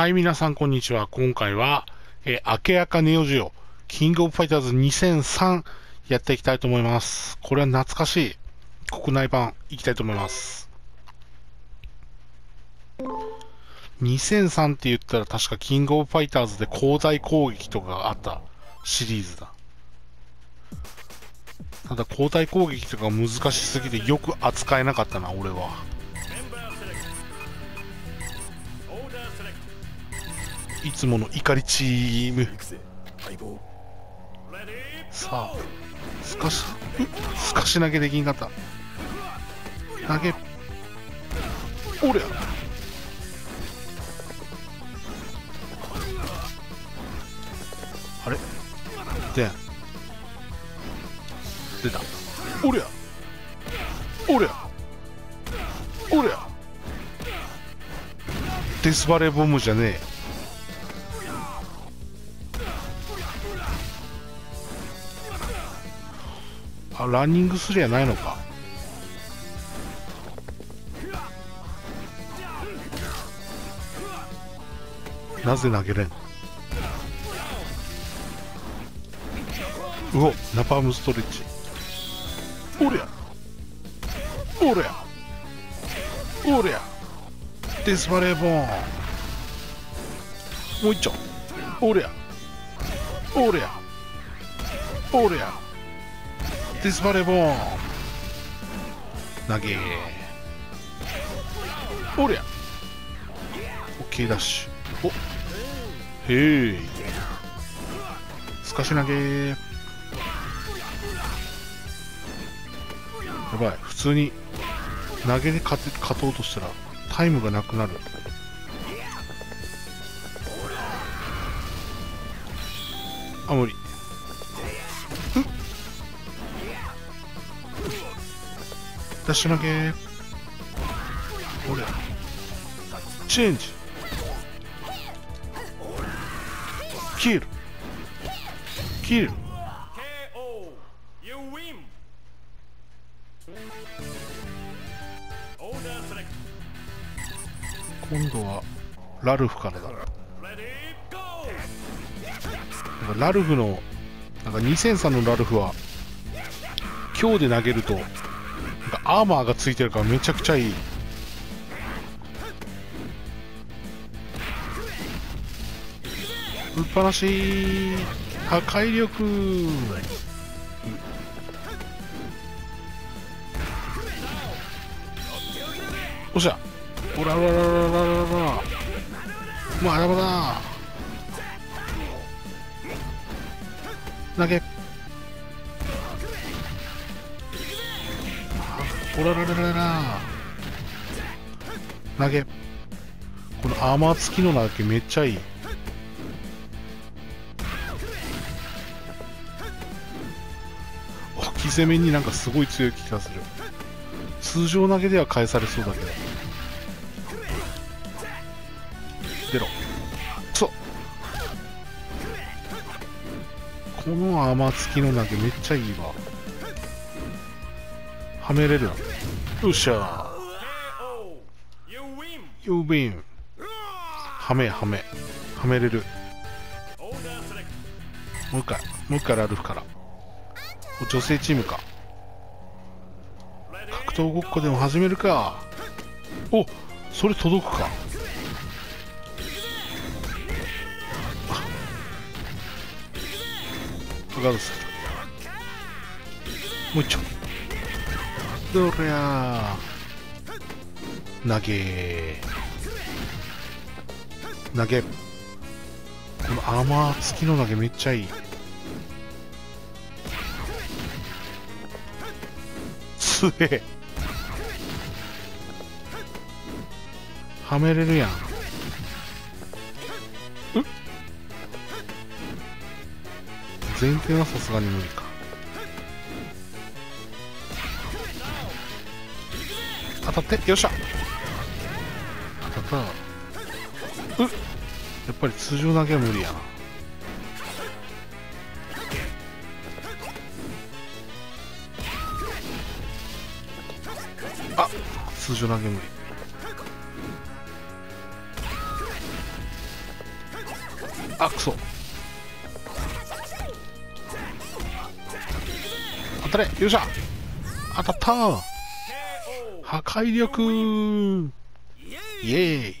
はい、皆さん、こんにちは。今回は、えー、明けやかネオジオ、キングオブファイターズ2003やっていきたいと思います。これは懐かしい国内版いきたいと思います。2003って言ったら確かキングオブファイターズで鋼材攻撃とかがあったシリーズだ。ただ鋼材攻撃とか難しすぎてよく扱えなかったな、俺は。いつもの怒りチーム。さあ、すかし、すかし投げできんかった。投げ、おりゃ。あれ？で出た。おりゃ。おりゃ。おりゃ。デスバレーボムじゃねえ。ランニングすりゃないのか。なぜ投げれん？うお、ナパームストレッチ。おりゃ。おりゃ。おりゃ。デスバレーボーン。もう一丁。おりゃ。おりゃ。おりゃ。デスバレーボーン投げおりゃオッケーダッシュおへえすかし投げやばい普通に投げで勝て勝とうとしたらタイムがなくなる。あ無理。出しゲー。ほチェンジ。キル。キル。今度はラルフからだラルフのなんか2003のラルフは今日で投げるとアーマーがついてるからめちゃくちゃいい。ぶっ放し破壊力。おっしゃ。おらららららららまだまだ。おららららら投げ。このアーマー付きの投げめっちゃいい。置き攻めになんかすごい強い気がする。通常投げでは返されそうだけど。出ろ。くそ。このアーマー付きの投げめっちゃいいわ。はめれるよっしゃー。ビンはめはめ。はめれる.もう一回。もう一回ラルフから。お女性チームか。格闘ごっこでも始めるか。おそれ届くか。あガードす。もう一丁どりゃ投げ。投げ。このアーマー付きの投げめっちゃいい。すげえ。はめれるやん。う前転はさすがに無理か。当たって。よっしゃ。当たったう。っやっぱり通常投げは無理やな。あ。通常投げ無理。あくそ当たれ。よっしゃ。当たった破壊力。イエーイ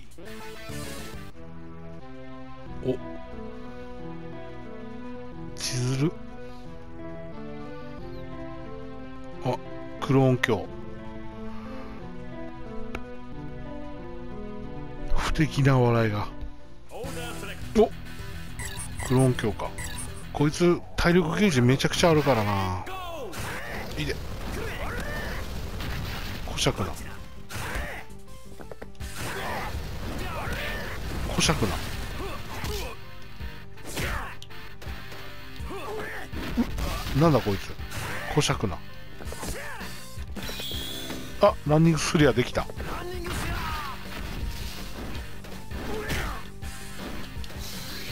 お。千鶴。あクローン鏡不敵な笑いが。お。クローン鏡か。こいつ体力ゲージめちゃくちゃあるからな。いでこしゃくな。こしゃくなんだこいつ。こしゃくな。あランニングスリアできた。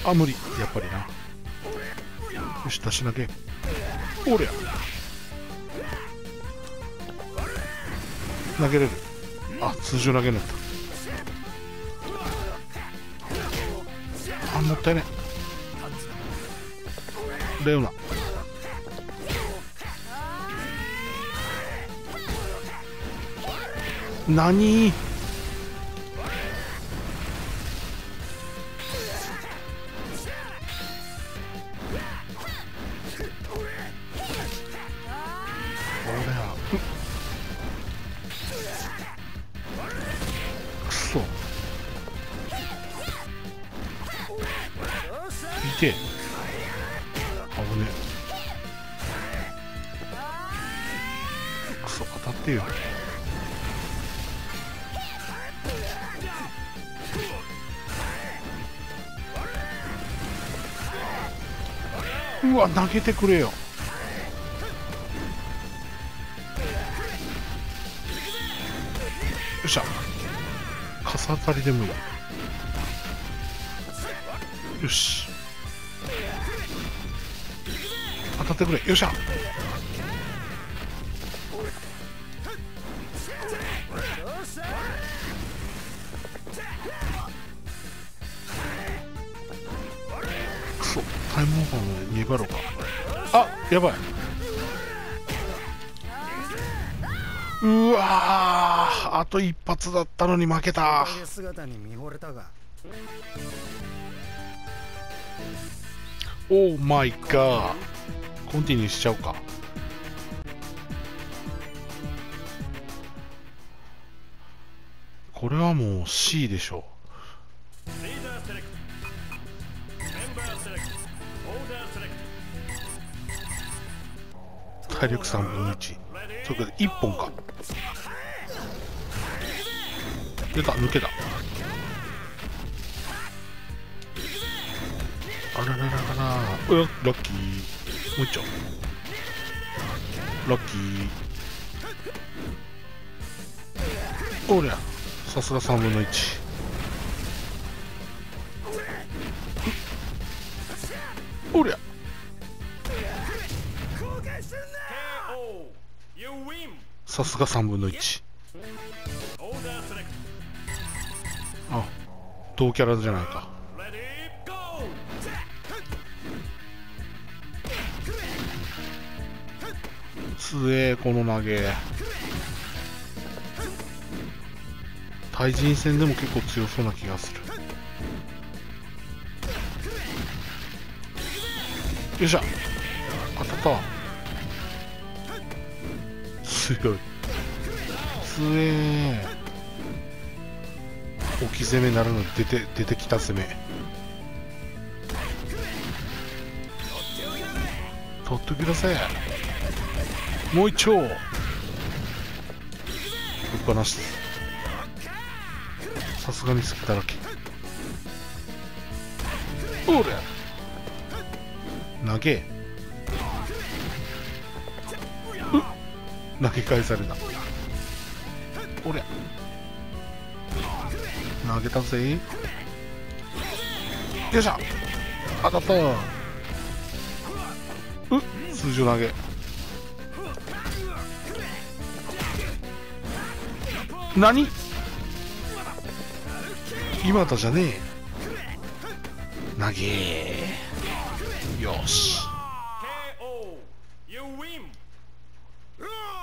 あ無理。やっぱりな。よし出し投げ。おりゃ。投げれる。あ通常投げになった。あもったいねレオナ。何？け危ねえ。くそ当たってよ。うわ投げてくれよ。よっしゃ。傘当たりでもいい。よし当たってくれ。よっしゃ。くそタイムオーバーで粘ろうか。あやばい。うわあと一発だったのに負けた。姿に見惚れたがオーマイガーコンティニューしちゃおうか。これはもう C でしょリーー体力3分の1トレデそれから1本か。出た抜けた。あららららら。うわラッキー。もう一丁ラッキーおりゃさすが3分の1おりゃさすが3分の1あ同キャラじゃないか。強えこの投げ。対人戦でも結構強そうな気がする。よっしゃ当たったわ。強い。強え置き攻めならぬ出て出てきた攻め。取ってください。もう一丁。ぶっ放し。てさすがに好きだらけ。おりゃ投げ。う投げ返された。おりゃ投げたぜ。よいしょ。当たった。う通常投げ。何？今だじゃねえ。投げ。よし。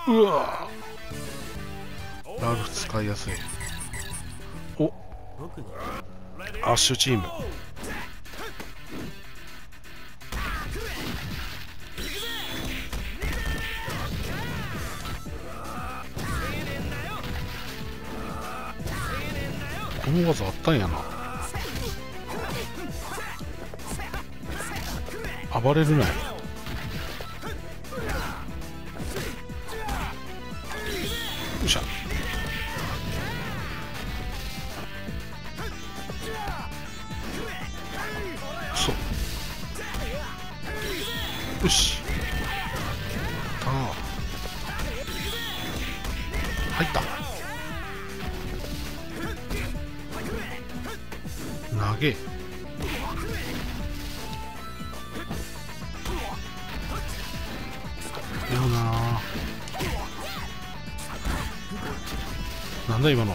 うわ。ラルフ使いやすい。お。アッシュチーム。この技あったんやな。暴れるなよ。よっしゃそう。よし。た入った。投げよななんだ今の。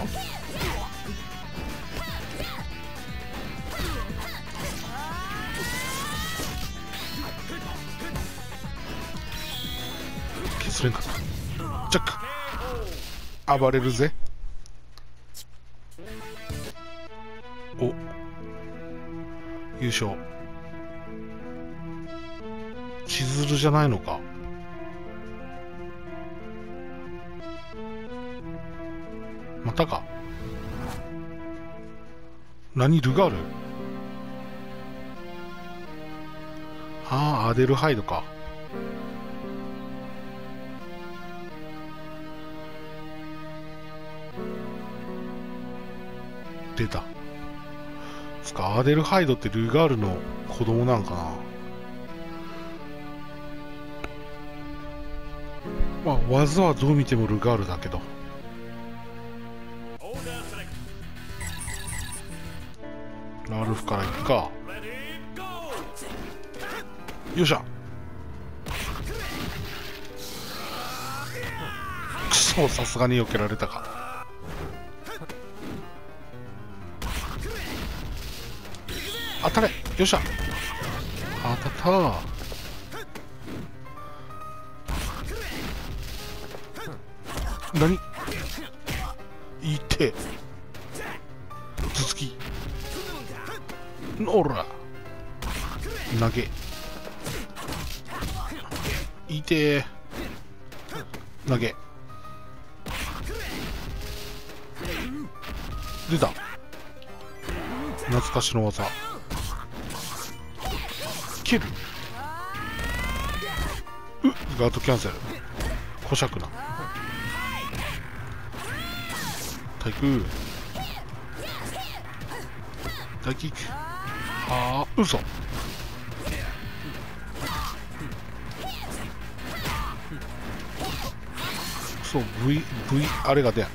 削れんかった。ジャック暴れるぜ。優勝。千鶴じゃないのか。またか。何ルガール？ああアデルハイドか。出た。つかアーデルハイドってルガールの子供なんかな。まあ技はどう見てもルガールだけど。ラルフから行くか。よっしゃ。くそさすがに避けられたか。当たれ。よっしゃ。当たった。何？いて頭突き。おら。投げ。いて投げ。出た。懐かしの技。蹴る。うガードキャンセル。小尺な。対空。大キック。ああ嘘。そう V, v あれが出ん。よ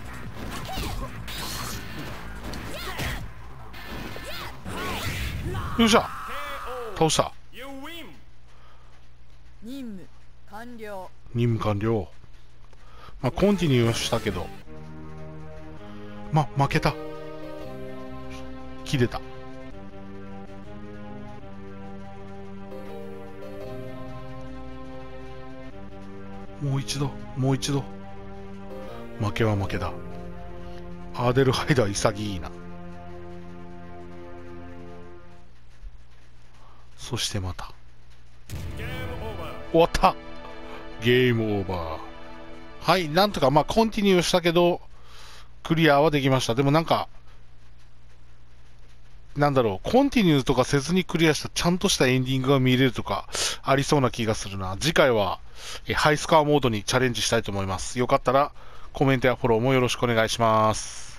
っしゃ。倒した。任務完了。任務完了。まあコンティニューしたけど。まあ負けた。切れた。もう一度もう一度。負けは負けだ。アーデルハイダー潔いな。そしてまた。終わったゲームオーバー。はい、なんとか、まあ、コンティニューしたけど、クリアはできました。でもなんか、なんだろう、コンティニューとかせずにクリアしたちゃんとしたエンディングが見れるとか、ありそうな気がするな。次回は、えハイスコアモードにチャレンジしたいと思います。よかったら、コメントやフォローもよろしくお願いします。